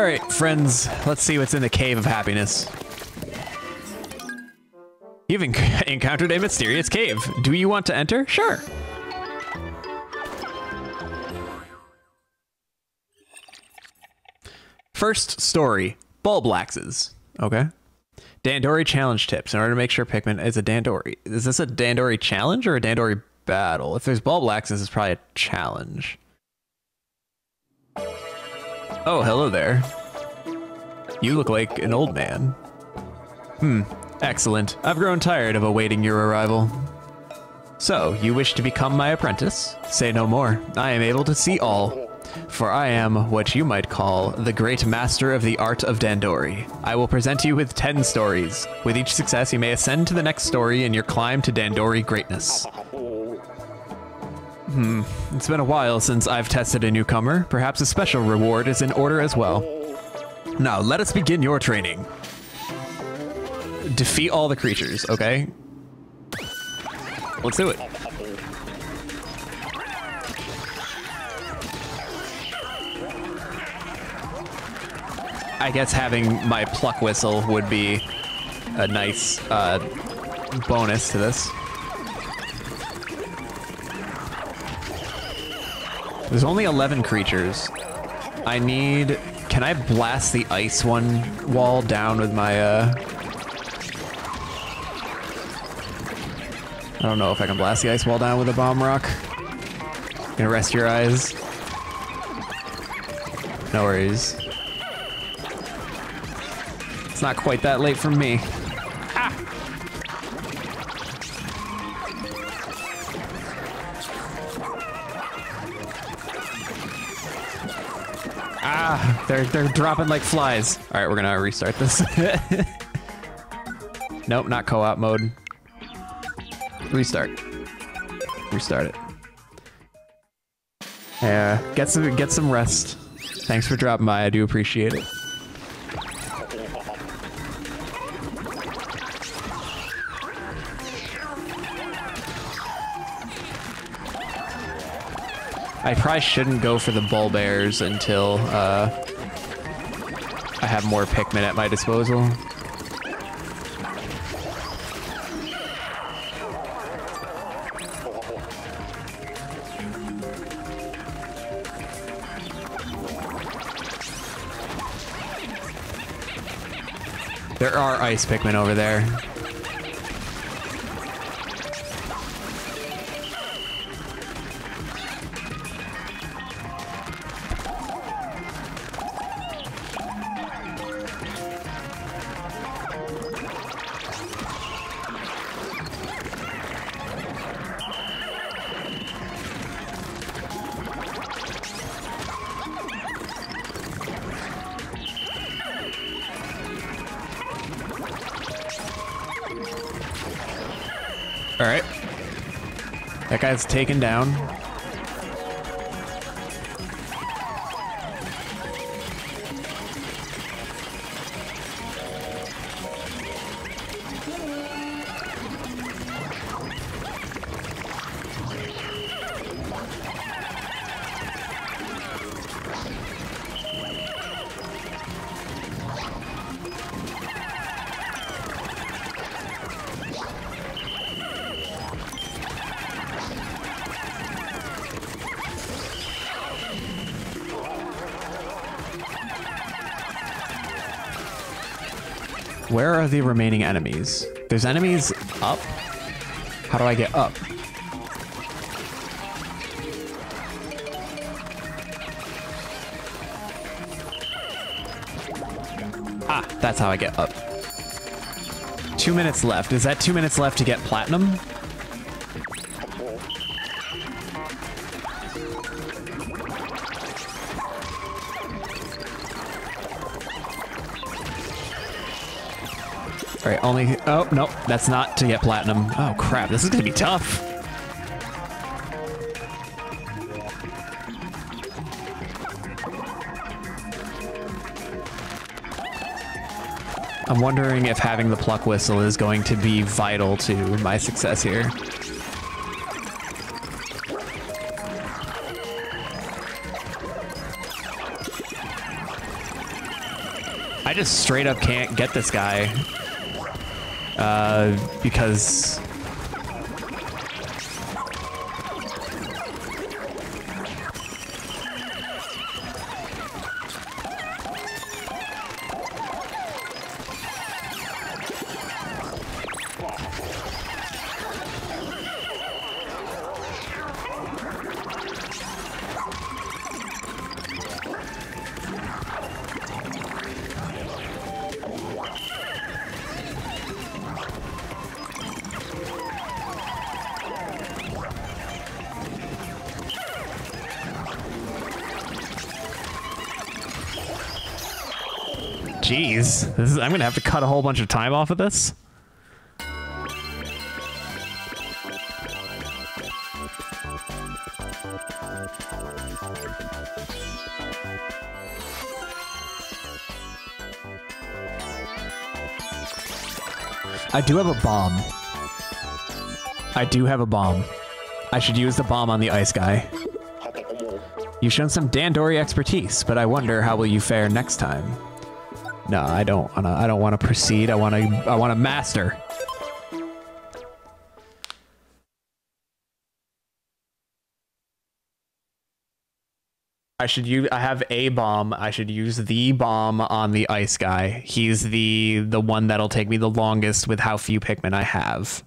All right, friends, let's see what's in the Cave of Happiness. You've enc encountered a mysterious cave. Do you want to enter? Sure. First story, Bulblaxes. Okay. Dandori challenge tips. In order to make sure Pikmin is a Dandori. Is this a Dandori challenge or a Dandori battle? If there's Bulblaxes, it's probably a challenge. Oh, hello there. You look like an old man. Hmm, excellent. I've grown tired of awaiting your arrival. So, you wish to become my apprentice? Say no more. I am able to see all. For I am what you might call the great master of the art of Dandori. I will present you with 10 stories. With each success, you may ascend to the next story in your climb to Dandori greatness. Hmm, it's been a while since I've tested a newcomer. Perhaps a special reward is in order as well. Now, let us begin your training. Defeat all the creatures, okay? Let's do it. I guess having my pluck whistle would be a nice uh, bonus to this. There's only 11 creatures. I need... Can I blast the ice one wall down with my, uh... I don't know if I can blast the ice wall down with a bomb rock. Gonna rest your eyes. No worries. It's not quite that late for me. Ah! They're they're dropping like flies. All right, we're gonna restart this. nope, not co-op mode. Restart. Restart it. Yeah, get some get some rest. Thanks for dropping by. I do appreciate it. I probably shouldn't go for the bull bears until uh, have more Pikmin at my disposal. There are ice Pikmin over there. That guy's taken down. Where are the remaining enemies? There's enemies up? How do I get up? Ah, that's how I get up. Two minutes left. Is that two minutes left to get platinum? Only, oh, nope, that's not to get platinum. Oh crap, this is gonna be tough. I'm wondering if having the pluck whistle is going to be vital to my success here. I just straight up can't get this guy. Uh, because Jeez, is, I'm gonna have to cut a whole bunch of time off of this. I do have a bomb. I do have a bomb. I should use the bomb on the ice guy. You've shown some Dandori expertise, but I wonder how will you fare next time. No, I don't wanna. I don't want to proceed. I want to. I want to master. I should use. I have a bomb. I should use the bomb on the ice guy. He's the the one that'll take me the longest with how few Pikmin I have.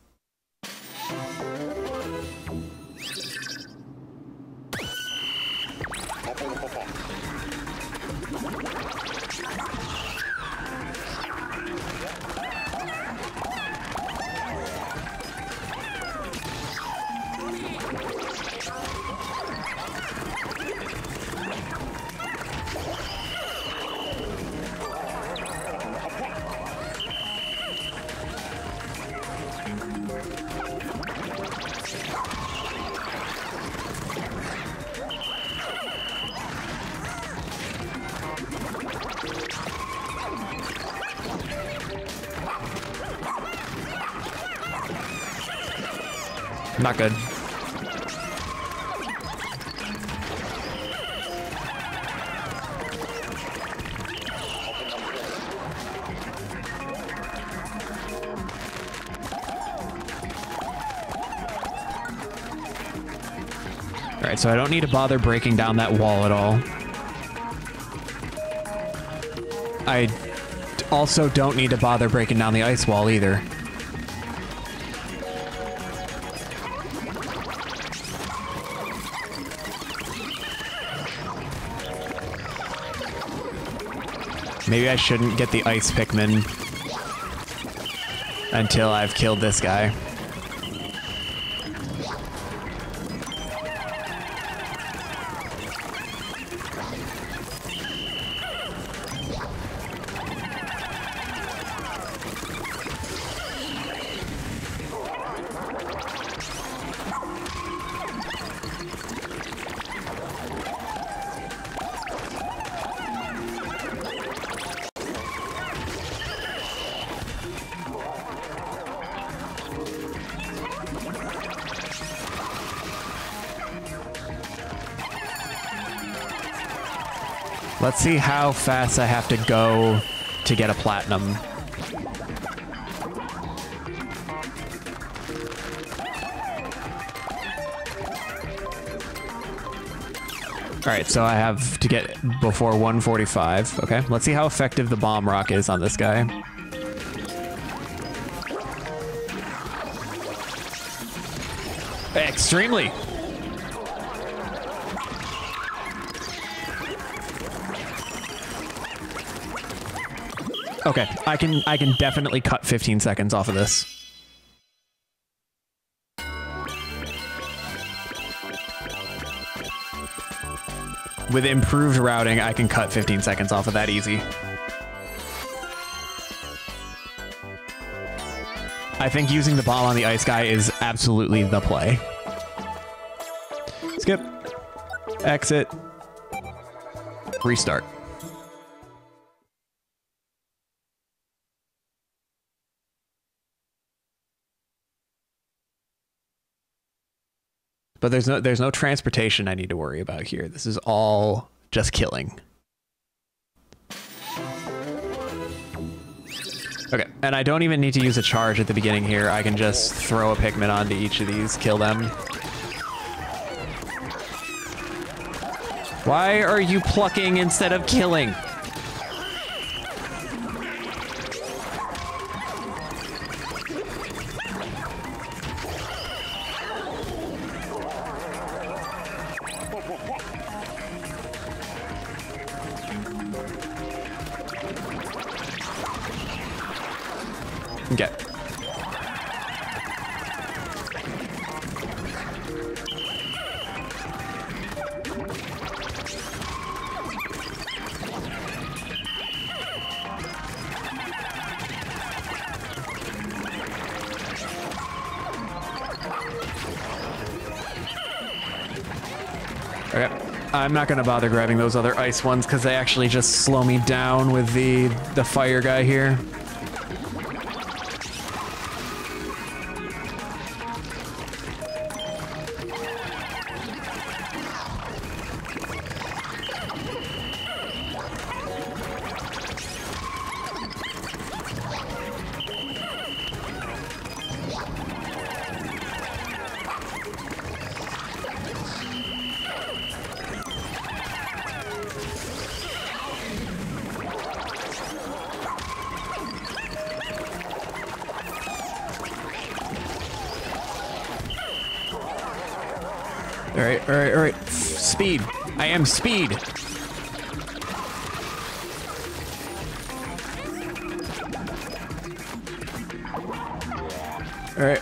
Not good. Alright, so I don't need to bother breaking down that wall at all. I also don't need to bother breaking down the ice wall either. Maybe I shouldn't get the ice Pikmin until I've killed this guy. See how fast I have to go to get a platinum. Alright, so I have to get before 145. Okay, let's see how effective the bomb rock is on this guy. Extremely. Okay, I can I can definitely cut 15 seconds off of this. With improved routing, I can cut 15 seconds off of that easy. I think using the bomb on the ice guy is absolutely the play. Skip. Exit. Restart. But there's no there's no transportation I need to worry about here. This is all just killing. Okay, and I don't even need to use a charge at the beginning here. I can just throw a Pikmin onto each of these, kill them. Why are you plucking instead of killing? I'm not gonna bother grabbing those other ice ones because they actually just slow me down with the the fire guy here. All right, all right, all right. Speed. I am speed. All right.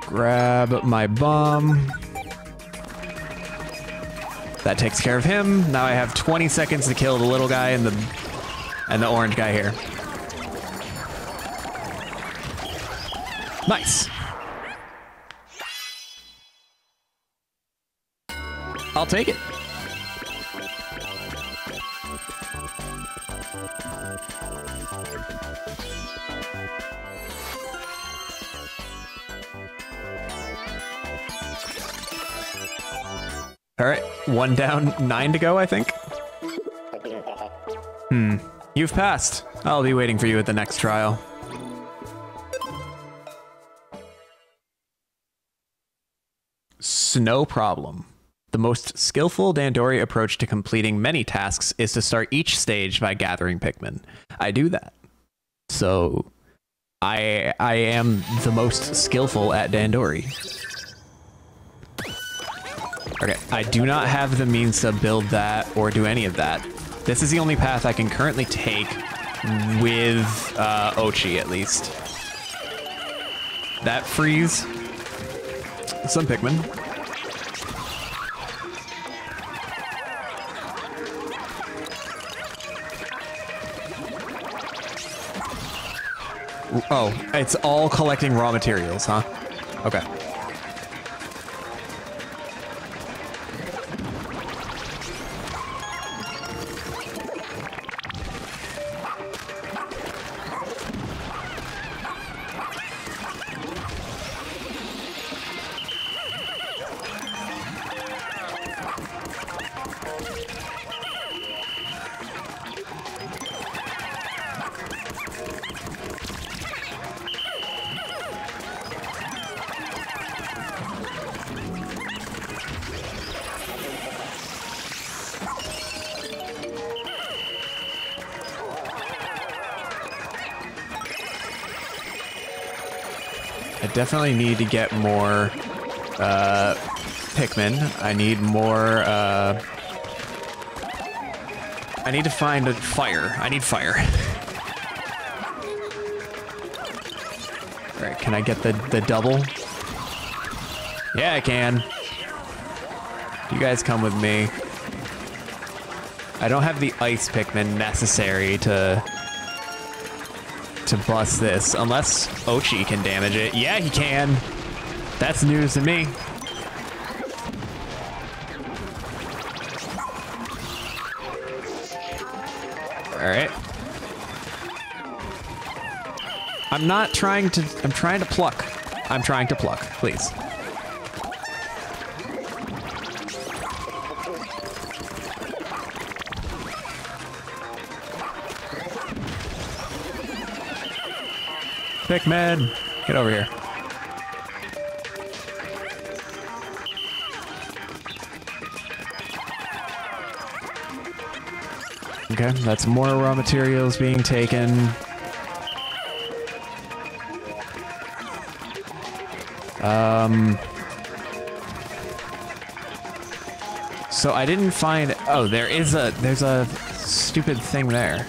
Grab my bomb. That takes care of him. Now I have 20 seconds to kill the little guy and the and the orange guy here. Nice. I'll take it. All right, one down, nine to go, I think. Hmm, you've passed. I'll be waiting for you at the next trial. Snow problem. The most skillful Dandori approach to completing many tasks is to start each stage by gathering Pikmin. I do that. So I I am the most skillful at Dandori. Okay, I do not have the means to build that or do any of that. This is the only path I can currently take with uh, Oatchi, at least. That freeze. Some Pikmin. Oh, it's all collecting raw materials, huh? Okay. Definitely need to get more uh, Pikmin. I need more. Uh, I need to find a fire. I need fire. All right, can I get the the double? Yeah, I can. You guys come with me. I don't have the ice Pikmin necessary to to bust this, unless Oatchi can damage it. Yeah, he can. That's news to me. All right. I'm not trying to, I'm trying to pluck. I'm trying to pluck, please. Pikmin, get over here. Okay, that's more raw materials being taken. Um, so I didn't find. Oh, there is a there's a stupid thing there.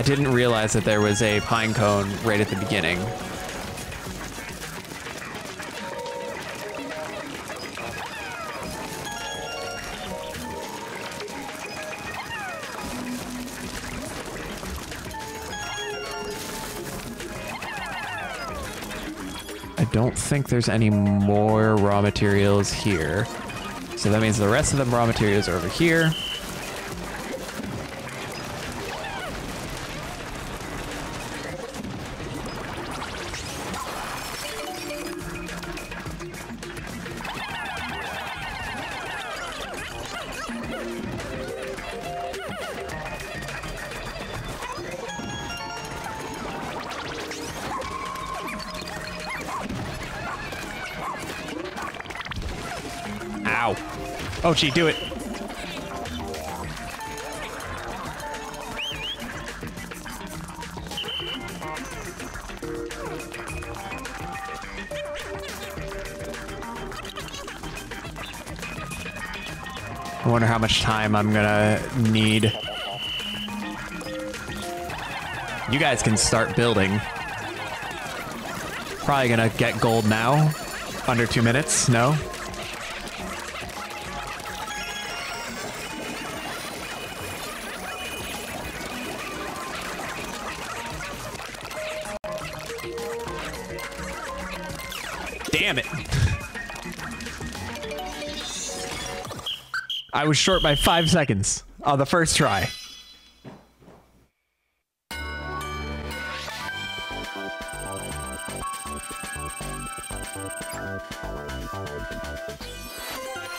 I didn't realize that there was a pine cone right at the beginning. I don't think there's any more raw materials here. So that means the rest of the raw materials are over here. Do it. I wonder how much time I'm gonna need. You guys can start building. Probably gonna get gold now. Under two minutes, no? Was short by five seconds on the first try.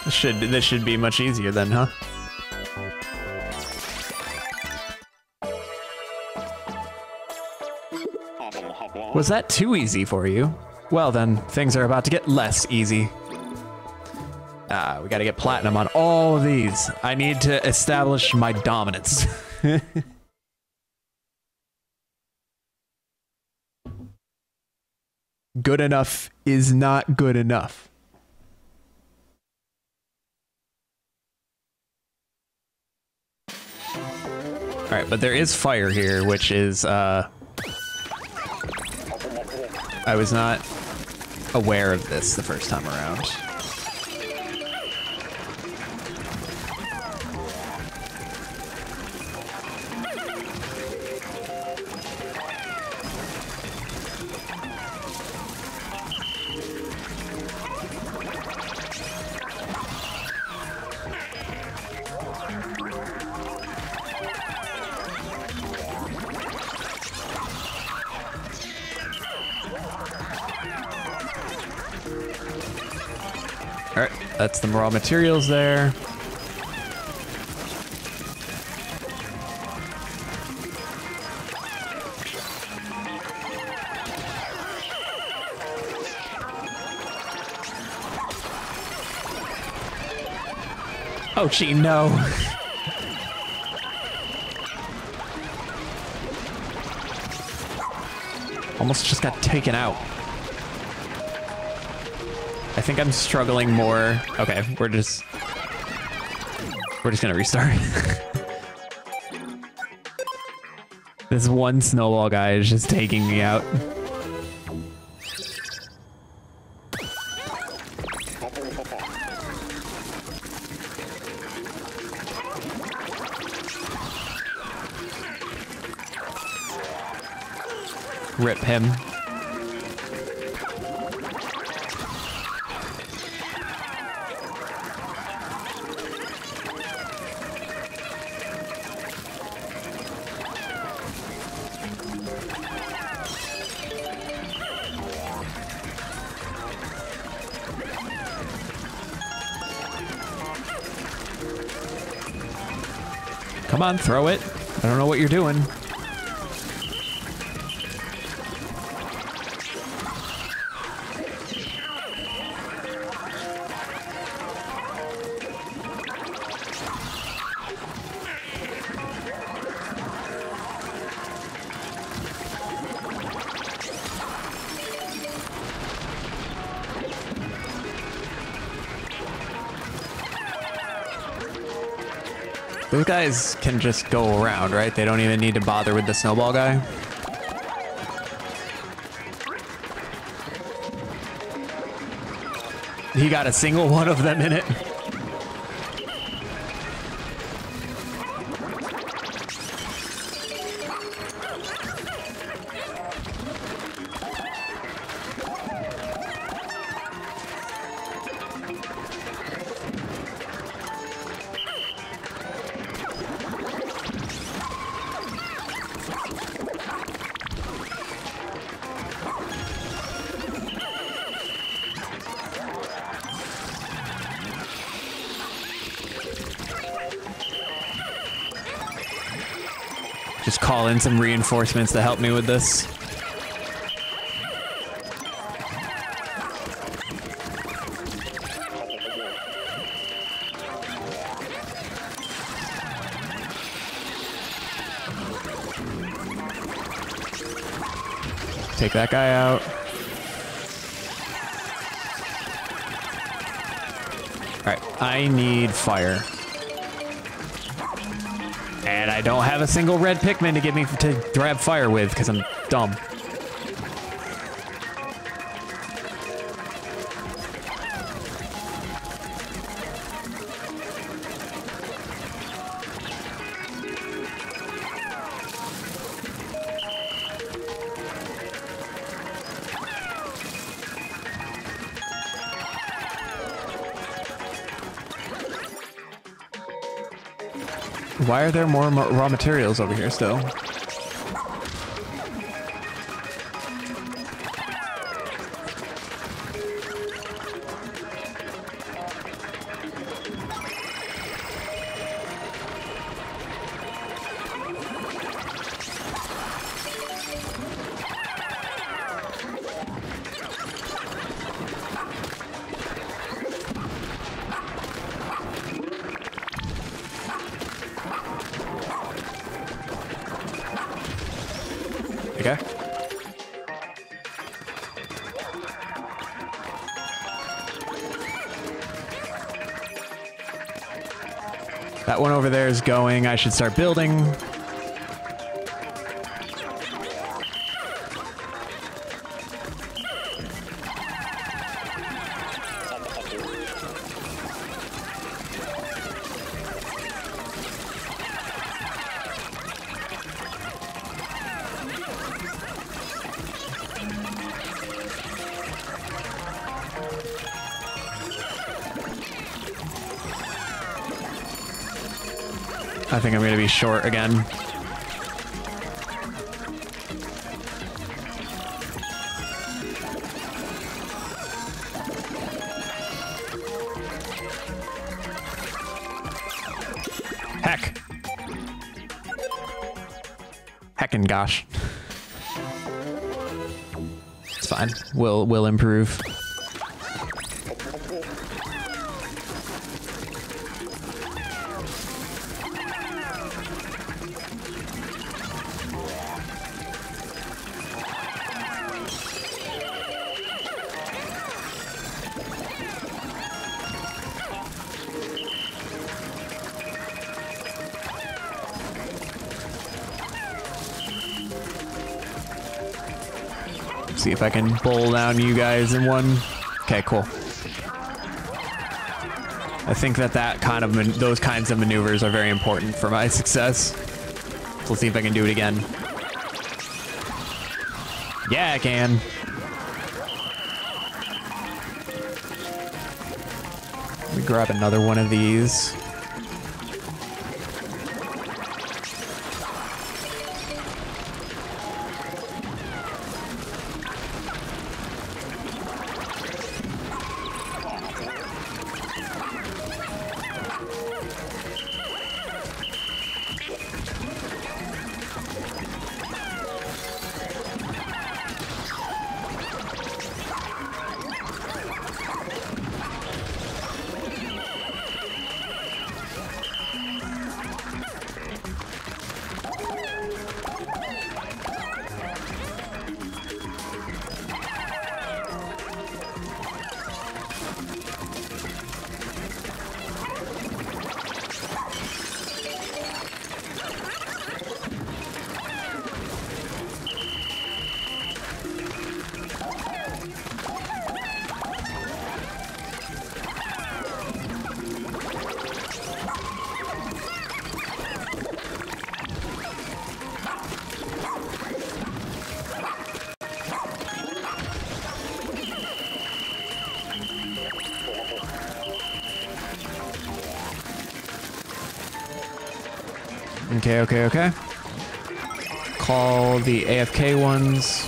This should this should be much easier then, huh? Was that too easy for you? Well then, things are about to get less easy. Ah, we gotta get platinum on all of these. I need to establish my dominance. good enough is not good enough. Alright, but there is fire here, which is, uh... I was not aware of this the first time around. That's the raw materials there. Oh, gee, no. Almost just got taken out. I think I'm struggling more. Okay, we're just we're just gonna restart. this one snowball guy is just taking me out. Rip him. Come on, throw it. I don't know what you're doing. Those guys can just go around, right? They don't even need to bother with the snowball guy. He got a single one of them in it. Just call in some reinforcements to help me with this. Take that guy out. Alright, I need fire. I don't have a single red Pikmin to get me to grab fire with because I'm dumb. Why are there more raw materials over here still? That one over there is going. I should start building. Think I'm going to be short again. Heck. Heckin' gosh. It's fine. We'll we'll improve. If I can bowl down you guys in one. Okay, cool. I think that that kind of those kinds of maneuvers are very important for my success. So let's see if I can do it again. Yeah, I can. Let me grab another one of these. Okay, okay, okay. Call the AFK ones.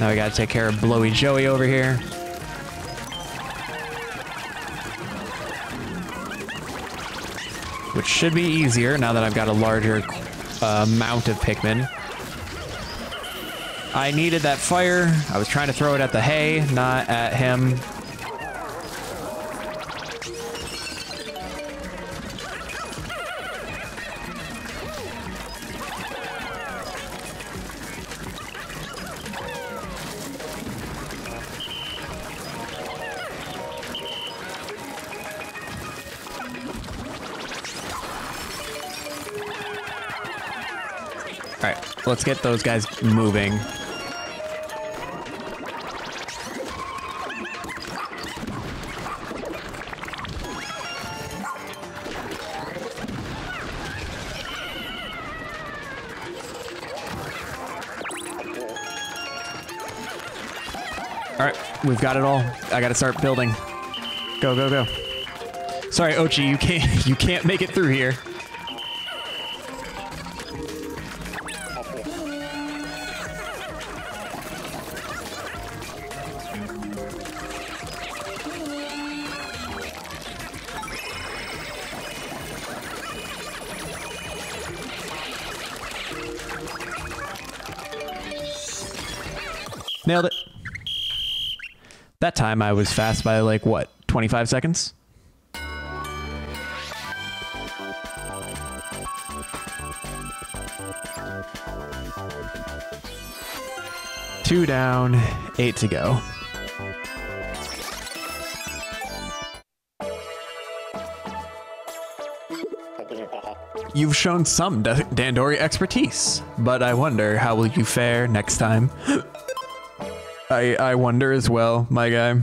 Now we gotta take care of Blowy Joey over here. Which should be easier now that I've got a larger uh, amount of Pikmin. I needed that fire. I was trying to throw it at the hay, not at him. Alright, let's get those guys moving. We've got it all. I gotta start building. Go, go, go. Sorry, Oatchi, you can't you can't make it through here. That time I was fast by like what, 25 seconds? Two down, eight to go. You've shown some Da- Dandori expertise, but I wonder how will you fare next time? I I wonder as well, my guy.